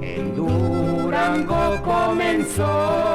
En Durango comenzó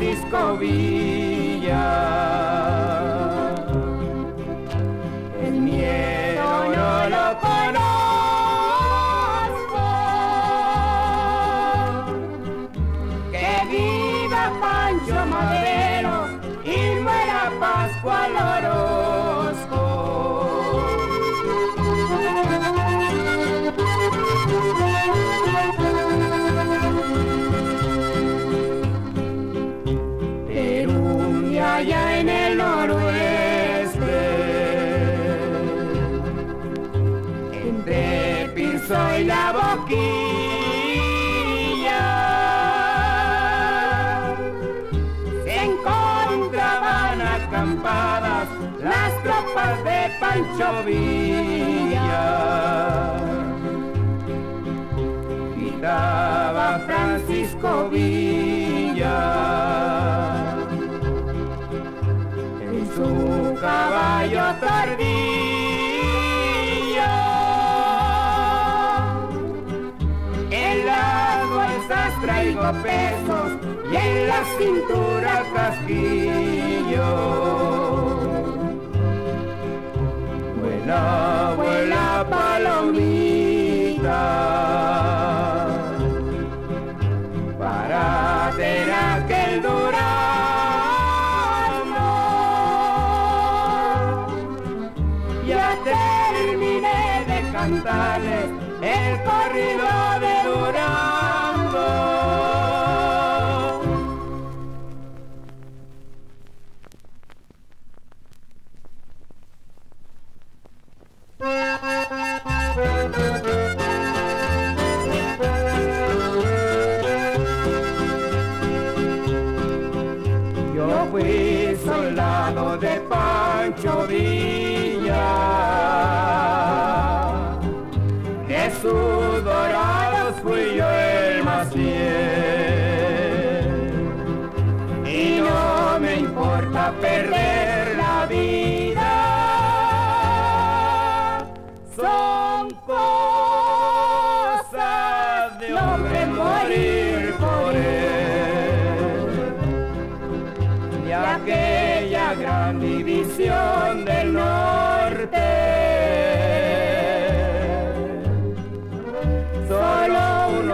Francisco Villa. Allá en el noroeste, entre Piso y la boquilla, se encontraban acampadas las tropas de Pancho Villa. Gritaba Francisco Villa caballo tardío. En las bolsas traigo pesos y en la cintura casquillo. Vuela, vuela palomita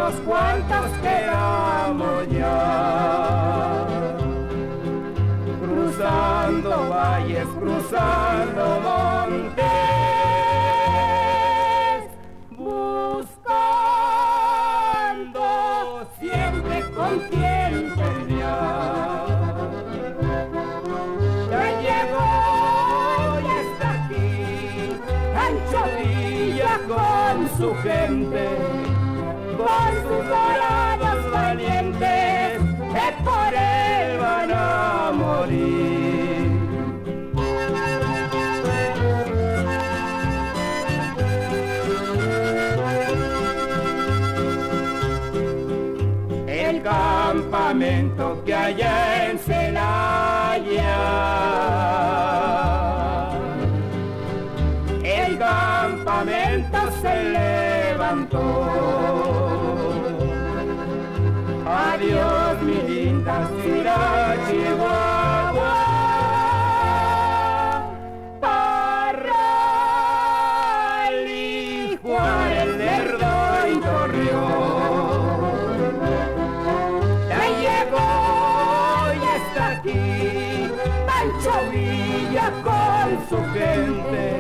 unos cuantos quedamos ya, cruzando valles, cruzando montes, buscando siempre con quién pelear. Ya llegó, ya está aquí, Pancho Villa con su gente, con sus dorados valientes, que por él van a morir. El campamento que allá en Celaya el campamento se levantó. Pancho Villa con su gente,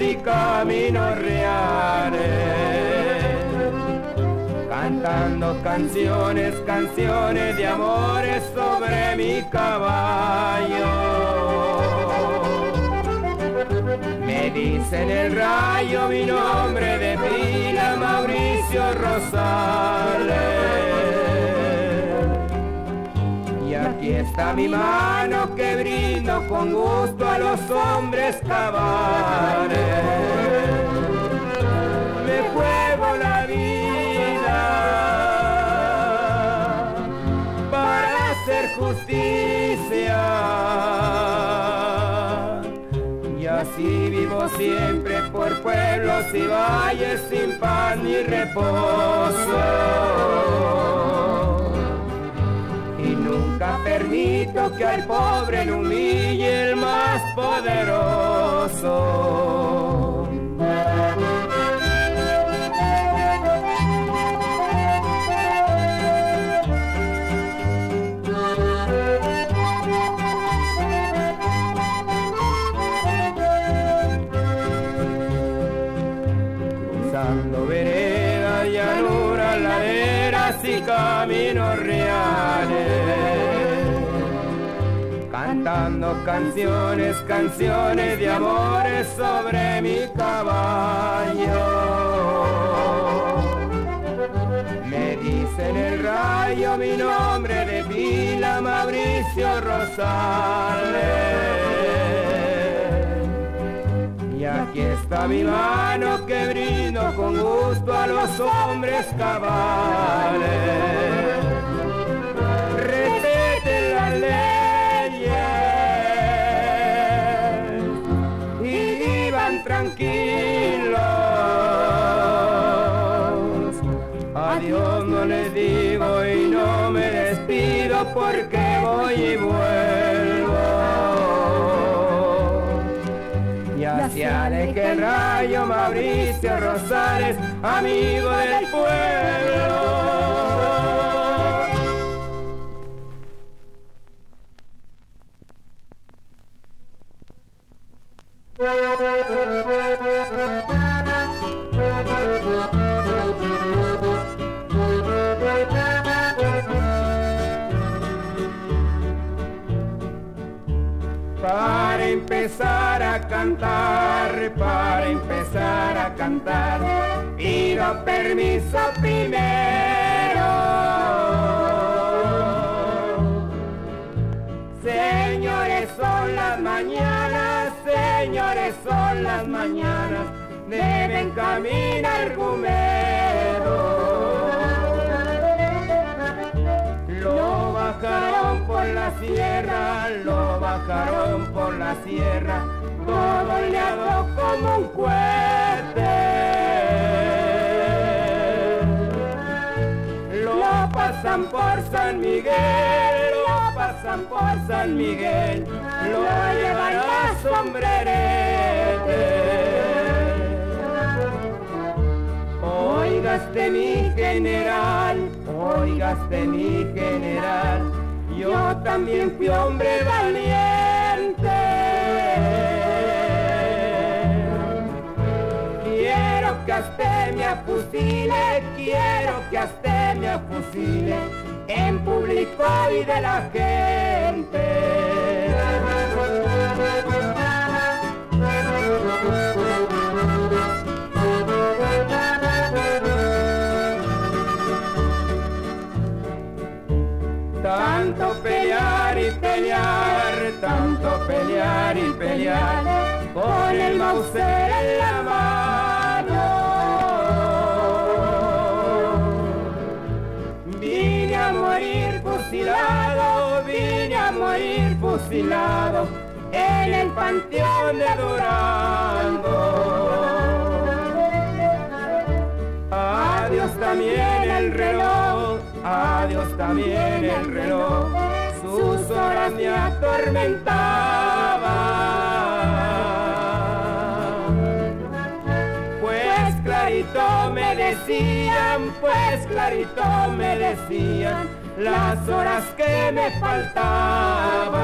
y caminos reales. Cantando canciones, canciones de amores sobre mi caballo. Me dicen el rayo mi nombre de pila Mauricio Rosales. Está mi mano que brindo con gusto a los hombres cabales. Me juego la vida para hacer justicia. Y así vivo siempre por pueblos y valles sin paz ni reposo que al pobre lo humille el más poderoso. Canciones, de amores sobre mi caballo. Me dicen el rayo mi nombre de pila Mauricio Rosales. Y aquí está mi mano que brindo con gusto a los hombres cabales. Despido porque voy y vuelvo. Se aleje el rayo Mauricio Rosales, amigo del pueblo. Cantar, pido permiso primero. Señores, son las mañanas, señores, son las mañanas, deben caminar Gumero. Lo bajaron por la sierra, lo bajaron por la sierra, todo leado como un cohete. Pasan por San Miguel, lo pasan por San Miguel, lo llevan a sombrerete. Oigaste mi general, oigaste mi general, yo también fui hombre valiente. Quiero que hasta me afusile, quiero que hasta afusile en público y de la gente. Tanto pelear y pelear, tanto pelear y pelear, con el Mauser en la mano. En el panteón de Durango. Adiós también el reloj, adiós también el reloj, sus horas me atormentaban. Pues clarito me decían, pues clarito me decían, las horas que me faltaban.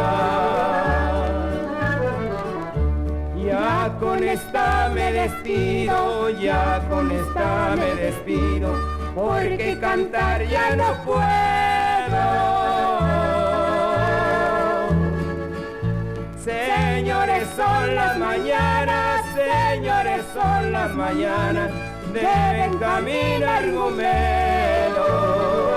Ya con esta me despido, ya con esta me despido, porque cantar ya no puedo. Señores, son las mañanas, señores, son las mañanas, deben caminar Gomelo.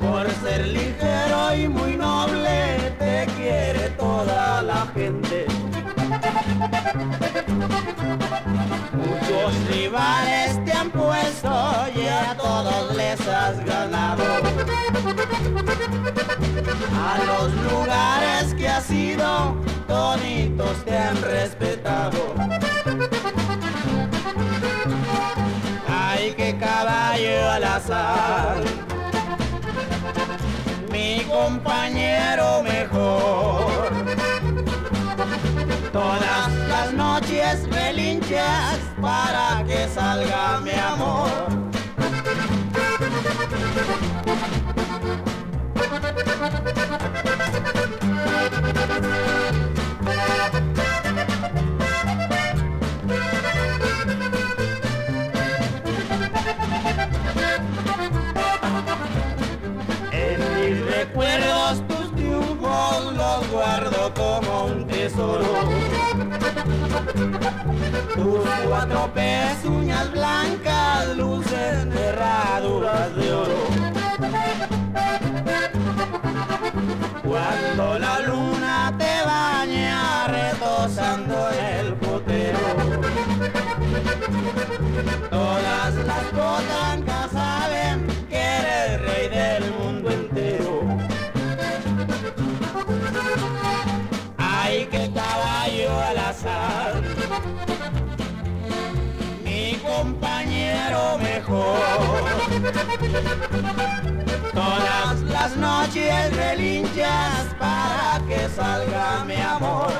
Por ser ligero y muy noble te quiere toda la gente. Muchos rivales te han puesto y a todos les has ganado. A los lugares que has ido, toditos te han respetado. Mi compañero mejor. Todas las noches relinchas para que salga mi amor. No pesos. Todas las noches relinchas para que salga mi amor.